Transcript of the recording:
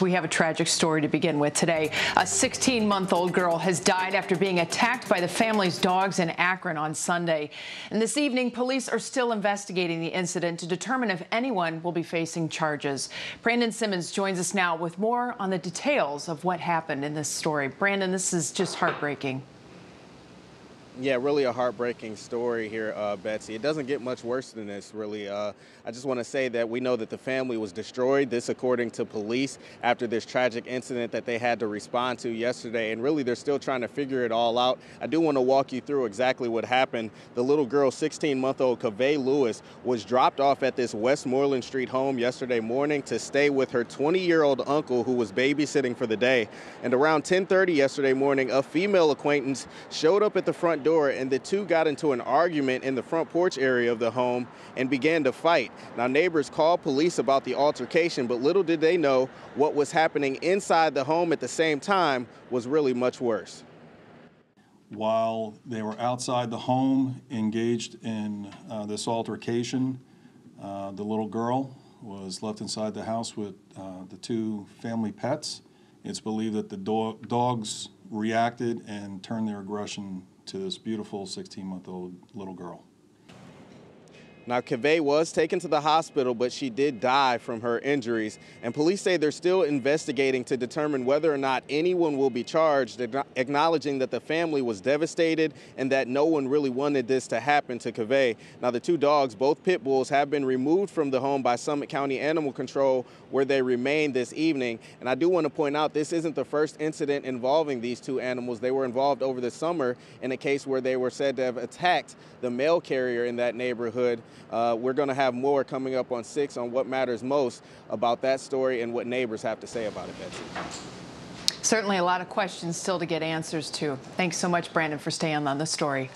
We have a tragic story to begin with today. A 16-month-old girl has died after being attacked by the family's dogs in Akron on Sunday. And this evening, police are still investigating the incident to determine if anyone will be facing charges. Brandon Simmons joins us now with more on the details of what happened in this story. Brandon, this is just heartbreaking. Yeah, really a heartbreaking story here, uh, Betsy. It doesn't get much worse than this, really. Uh, I just want to say that we know that the family was destroyed, this according to police, after this tragic incident that they had to respond to yesterday. And really, they're still trying to figure it all out. I do want to walk you through exactly what happened. The little girl, 16-month-old KeVay Louis, was dropped off at this Westmoreland Street home yesterday morning to stay with her 20-year-old uncle who was babysitting for the day. And around 10.30 yesterday morning, a female acquaintance showed up at the front door door, and the two got into an argument in the front porch area of the home and began to fight. Now, neighbors called police about the altercation, but little did they know what was happening inside the home at the same time was really much worse. While they were outside the home engaged in uh, this altercation, uh, the little girl was left inside the house with uh, the two family pets. It's believed that the do dogs reacted and turned their aggression to this beautiful 16 month old little girl. Now, KeVay was taken to the hospital, but she did die from her injuries. And police say they're still investigating to determine whether or not anyone will be charged, acknowledging that the family was devastated and that no one really wanted this to happen to KeVay. Now, the two dogs, both pit bulls, have been removed from the home by Summit County Animal Control, where they remain this evening. And I do want to point out this isn't the first incident involving these two animals. They were involved over the summer in a case where they were said to have attacked the mail carrier in that neighborhood. Uh, we're going to have more coming up on 6 on what matters most about that story and what neighbors have to say about it, Betsy. Certainly a lot of questions still to get answers to. Thanks so much, Brandon, for staying on the story.